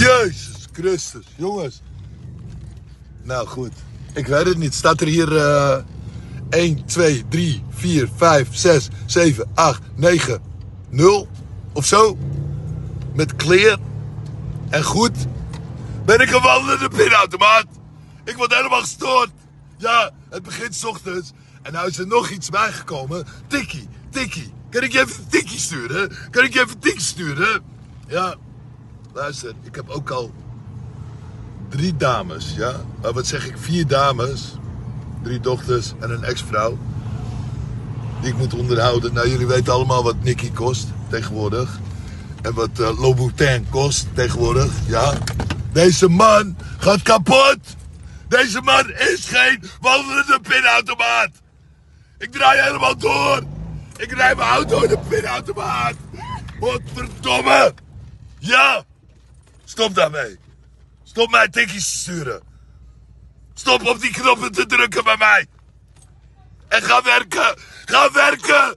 Jezus Christus, jongens. Nou goed, ik weet het niet. Staat er hier eh 1, 2, 3, 4, 5, 6, 7, 8, 9, 0 of zo? Met clear en goed. Ben ik een wandelende pinautomaat? Ik word helemaal gestoord. Ja, het begint 's ochtends. En nou is er nog iets bijgekomen. Tikkie, tikkie. Kan ik je even een tikkie sturen? Kan ik je even tikkie sturen? Ja, luister, ik heb ook al drie dames, ja? Maar wat zeg ik? Vier dames. Drie dochters en een ex-vrouw. Die ik moet onderhouden. Nou, jullie weten allemaal wat Nicky kost tegenwoordig. En wat uh, Louboutin kost tegenwoordig, ja? Deze man gaat kapot! Deze man is geen wandelende pinautomaat! Ik draai helemaal door! Ik rijd mijn auto in de pinautomaat! Wat verdomme! Ja! Stop daarmee! Stop mij tikkies te sturen! Stop op die knoppen te drukken bij mij! En! Ga werken! Ga werken!